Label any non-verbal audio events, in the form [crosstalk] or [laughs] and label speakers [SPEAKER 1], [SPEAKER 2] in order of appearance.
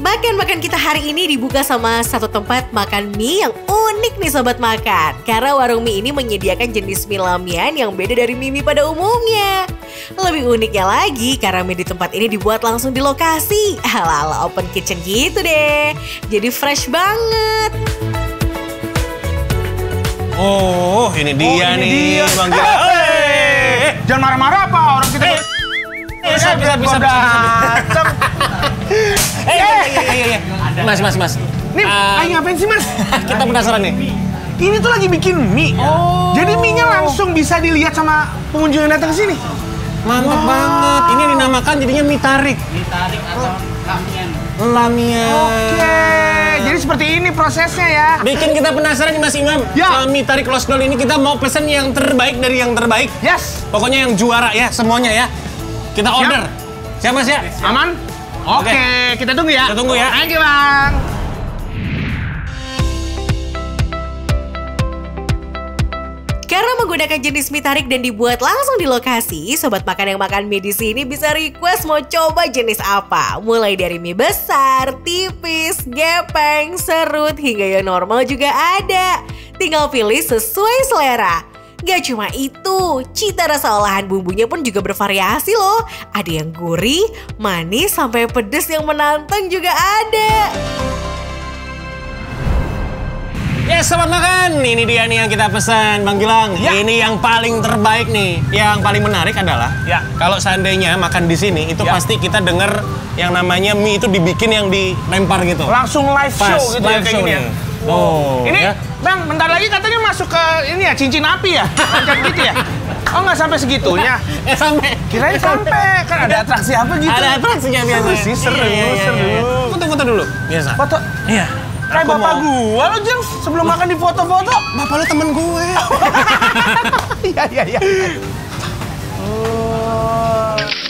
[SPEAKER 1] Makan-makan kita hari ini dibuka sama satu tempat makan mie yang unik nih sobat makan. Karena warung mie ini menyediakan jenis mie lamian yang beda dari mie, -mie pada umumnya. Lebih uniknya lagi karena mie di tempat ini dibuat langsung di lokasi. Ala-ala open kitchen gitu deh. Jadi fresh banget.
[SPEAKER 2] Oh, ini dia
[SPEAKER 3] ini
[SPEAKER 2] nih,
[SPEAKER 3] dia.
[SPEAKER 2] Bang Gila. Eh,
[SPEAKER 3] Jangan marah-marah apa orang kita.
[SPEAKER 2] Eh, bisa, bisa, bisa, bisa,
[SPEAKER 3] Datang.
[SPEAKER 2] Eh, iya, iya, iya, iya. Mas, mas, mas.
[SPEAKER 3] Nih,
[SPEAKER 2] Ah,
[SPEAKER 3] ayo ngapain sih mas? [laughs]
[SPEAKER 2] kita penasaran nih.
[SPEAKER 3] Ini tuh lagi bikin mie.
[SPEAKER 2] Oh.
[SPEAKER 3] Jadi mie-nya langsung bisa dilihat sama pengunjung yang datang ke sini.
[SPEAKER 2] Mantap banget. Ini dinamakan jadinya mie tarik.
[SPEAKER 4] Mie tarik atau lamian.
[SPEAKER 2] Lamian.
[SPEAKER 3] Oke, jadi seperti ini prosesnya ya.
[SPEAKER 2] Bikin kita penasaran nih Mas Imam.
[SPEAKER 3] Ya.
[SPEAKER 2] Kalau mie tarik losdol ini kita mau pesen yang terbaik dari yang terbaik.
[SPEAKER 3] Yes,
[SPEAKER 2] Pokoknya yang juara ya semuanya ya. Kita order. Siap Mas ya?
[SPEAKER 3] aman? Oke,
[SPEAKER 2] Oke.
[SPEAKER 3] kita tunggu ya.
[SPEAKER 2] Kita tunggu ya.
[SPEAKER 3] Thank you, Bang.
[SPEAKER 1] Karena menggunakan jenis mie tarik dan dibuat langsung di lokasi, sobat makan yang makan mie di sini bisa request mau coba jenis apa. Mulai dari mie besar, tipis, gepeng, serut, hingga yang normal juga ada. Tinggal pilih sesuai selera. Gak cuma itu, cita rasa olahan bumbunya pun juga bervariasi loh. Ada yang gurih, manis, sampai pedes yang menantang juga ada.
[SPEAKER 2] Ya sobat makan, ini dia nih yang kita pesan Bang Gilang.
[SPEAKER 3] Ya.
[SPEAKER 2] Ini yang paling terbaik nih. Yang paling menarik adalah
[SPEAKER 3] Ya.
[SPEAKER 2] kalau seandainya makan di sini itu
[SPEAKER 3] Ya.
[SPEAKER 2] pasti kita dengar yang namanya mie itu dibikin yang dilempar gitu.
[SPEAKER 3] Langsung live
[SPEAKER 2] Pas,
[SPEAKER 3] show gitu ya
[SPEAKER 2] live
[SPEAKER 3] kayak
[SPEAKER 2] show
[SPEAKER 3] gini ya.
[SPEAKER 2] Oh,
[SPEAKER 3] Ini,
[SPEAKER 2] ya.
[SPEAKER 3] Lagi katanya masuk ke ini ya, cincin api ya? [laughs] Loncat gitu ya? Oh, nggak sampai segitunya.
[SPEAKER 2] Eh sampai.
[SPEAKER 3] Kirain sampai, kan ada atraksi apa gitu.
[SPEAKER 2] Ada atraksinya biasa.
[SPEAKER 3] Seru sih, seru,
[SPEAKER 2] Iya, iya, iya,
[SPEAKER 3] seru.
[SPEAKER 2] iya. Foto-foto dulu. Biasa.
[SPEAKER 3] Foto,
[SPEAKER 2] Iya.
[SPEAKER 3] kayak bapak
[SPEAKER 2] mau-
[SPEAKER 3] gua lo, Jeng, sebelum makan di foto-foto.
[SPEAKER 2] Bapak lu temen gue. [laughs]
[SPEAKER 3] Iya, iya, iya. Oh. [laughs]